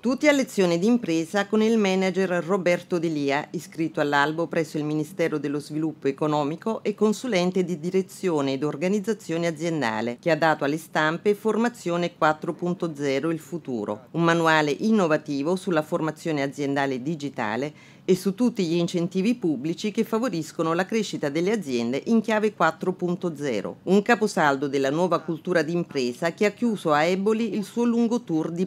Tutti a lezione di impresa con il manager Roberto Delia, iscritto all'albo presso il Ministero dello Sviluppo Economico e consulente di direzione ed organizzazione aziendale, che ha dato alle stampe Formazione 4.0 Il futuro, un manuale innovativo sulla formazione aziendale digitale e su tutti gli incentivi pubblici che favoriscono la crescita delle aziende in chiave 4.0, un caposaldo della nuova cultura d'impresa che ha chiuso a Eboli il suo lungo tour di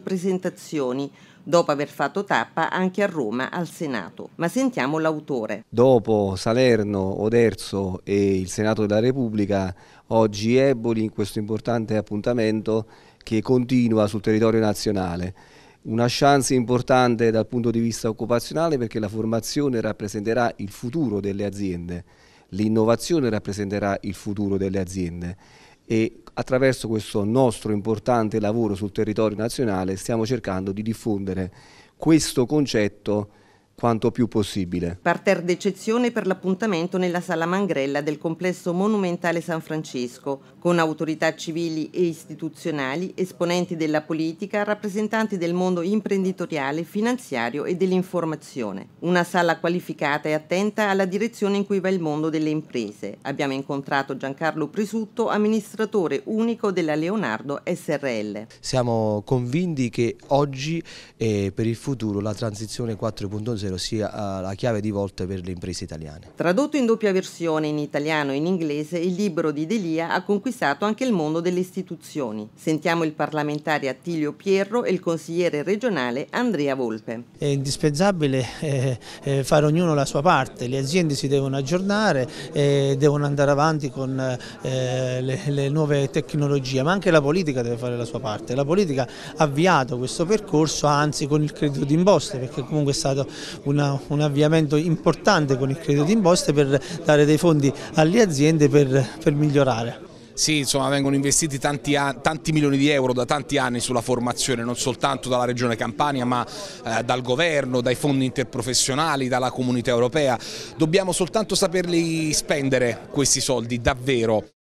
presentazioni dopo aver fatto tappa anche a Roma al Senato. Ma sentiamo l'autore. Dopo Salerno, Oderzo e il Senato della Repubblica, oggi Eboli in questo importante appuntamento che continua sul territorio nazionale una chance importante dal punto di vista occupazionale perché la formazione rappresenterà il futuro delle aziende, l'innovazione rappresenterà il futuro delle aziende e attraverso questo nostro importante lavoro sul territorio nazionale stiamo cercando di diffondere questo concetto quanto più possibile. Parter d'eccezione per l'appuntamento nella sala Mangrella del complesso monumentale San Francesco, con autorità civili e istituzionali, esponenti della politica, rappresentanti del mondo imprenditoriale, finanziario e dell'informazione. Una sala qualificata e attenta alla direzione in cui va il mondo delle imprese. Abbiamo incontrato Giancarlo Presutto, amministratore unico della Leonardo SRL. Siamo convinti che oggi e per il futuro la transizione 4.0 ovvero sia eh, la chiave di volta per le imprese italiane. Tradotto in doppia versione in italiano e in inglese, il libro di Delia ha conquistato anche il mondo delle istituzioni. Sentiamo il parlamentare Attilio Pierro e il consigliere regionale Andrea Volpe. È indispensabile eh, eh, fare ognuno la sua parte, le aziende si devono aggiornare, eh, devono andare avanti con eh, le, le nuove tecnologie, ma anche la politica deve fare la sua parte. La politica ha avviato questo percorso, anzi con il credito d'imposta, perché comunque è stato una, un avviamento importante con il credito d'imposta per dare dei fondi alle aziende per, per migliorare. Sì, insomma, vengono investiti tanti, tanti, milioni di euro da tanti anni sulla formazione, non soltanto dalla Regione Campania, ma eh, dal governo, dai fondi interprofessionali, dalla comunità europea. Dobbiamo soltanto saperli spendere questi soldi davvero.